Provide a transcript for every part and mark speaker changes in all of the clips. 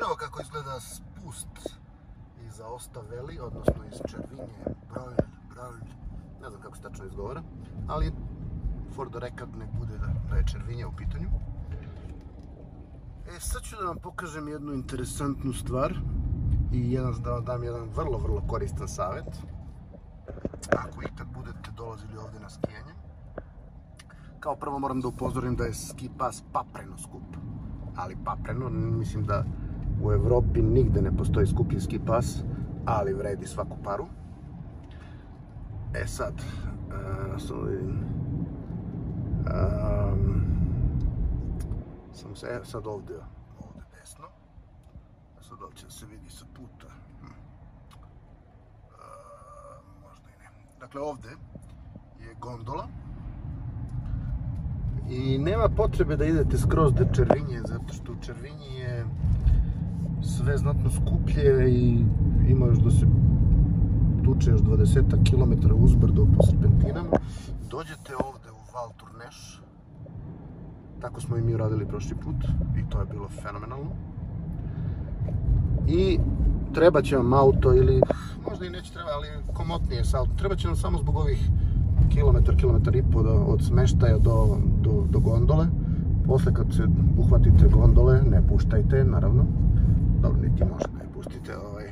Speaker 1: Evo kako izgleda spust iza Ostaveli, odnosno iz Červinje, Brojl, Brojl, ne znam kako se tačno izgovara, ali for the record nek bude da, da je Červinja u pitanju. E, sad ću da vam pokažem jednu interesantnu stvar i jedan, da vam dam jedan vrlo, vrlo koristan savjet. Ako ikad budete dolazili ovde na skijanje, kao prvo moram da upozorim da je ski pas papreno skup. Ali papreno, mislim da u Evropi nigde ne postoji skuplji ski pas, ali vredi svaku paru. E sad, uh, samo vidim. Um, se, e, sad ovde, ovde desno. Sad ovdje će se vidi sa puta. Hm. Uh, možda i ne. Dakle, ovde je gondola. I nema potrebe da idete skroz do Červinje, zato što u Červinji je sve znatno skuplje i ima još da se tuče još 20 km uzbrdo po serpentinama. Dođete ovde u Val Tourneš, tako smo i mi uradili prošli put i to je bilo fenomenalno. I treba će vam auto ili možda i neće treba, ali komotnije sa auto. Treba će vam samo zbog ovih kilometar, kilometar i po do, od smeštaja do, do, do gondole. Posle kad se uhvatite gondole, ne puštajte, naravno. Dobro, niti može da pustite. Ovaj.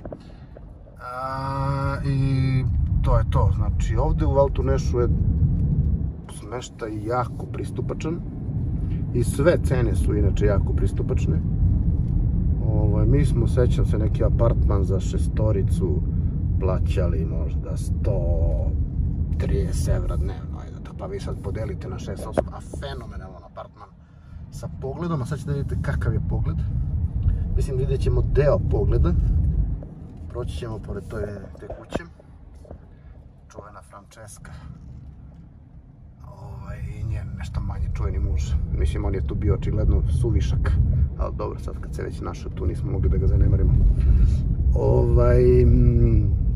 Speaker 1: A, I to je to. Znači, ovde u Valtunešu je smeštaj jako pristupačan i sve cene su inače jako pristupačne. Ovaj, mi smo, sećam se, neki apartman za šestoricu plaćali možda 130 evra dnevno, ajde, pa vi sad podelite na šest osoba, a fenomenalan apartman sa pogledom, a sad ćete da vidite kakav je pogled. Mislim, vidjet ćemo deo pogleda, proći ćemo pored te, te kuće, čuvena Francesca, ovaj, i njen nešto manje čuveni muž. Mislim, on je tu bio očigledno suvišak, ali dobro, sad kad se već našao tu nismo mogli da ga zanemarimo. Ovaj, mm,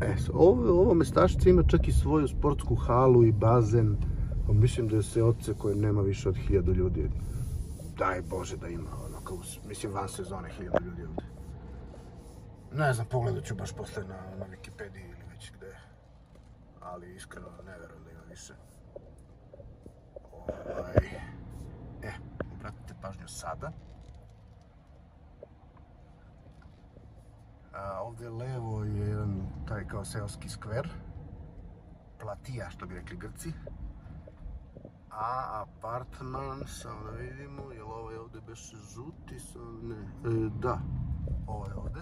Speaker 1: e, ovo, mestašice ima čak i svoju sportsku halu i bazen. Pa mislim da je se oce koje nema više od hiljadu ljudi. Daj Bože da ima, ono, kao, mislim, van sezone hiljadu ljudi ovde. Ne znam, pogledat ću baš posle na, na Wikipediji ili već gde ali iskreno ne verujem da ima više. Ovaj, e, obratite pažnju sada. A, levo je jedan taj kao seoski skver. Platija, što bi rekli Grci. A apartman, samo da vidimo, je li ovaj ovde beše žuti, sam ne, e, da, ovo je ovde.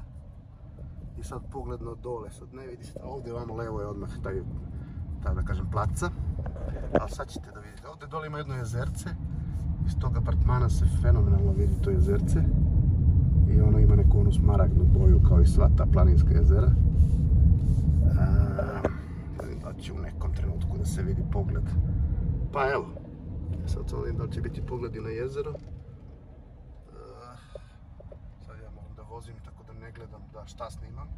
Speaker 1: I sad pogledno dole, sad ne vidi se, ovde vamo levo je odmah taj tako da kažem, placa. Ali sad ćete da vidite, ovde dole ima jedno jezerce. Iz tog apartmana se fenomenalno vidi to jezerce. I ono ima neku onu smaragnu boju kao i sva ta planinska jezera. da će u nekom trenutku da se vidi pogled. Pa evo, sad sam da će biti pogled i na jezero. sad ja mogu da vozim tako da ne gledam da šta snimam.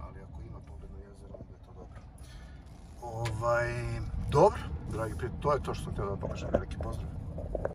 Speaker 1: Ali ako ima pogled na jezero, onda je to dobro. Ovaj, dobro, dragi prijatelji, to je to što sam htio da vam pokažem. Veliki pozdrav.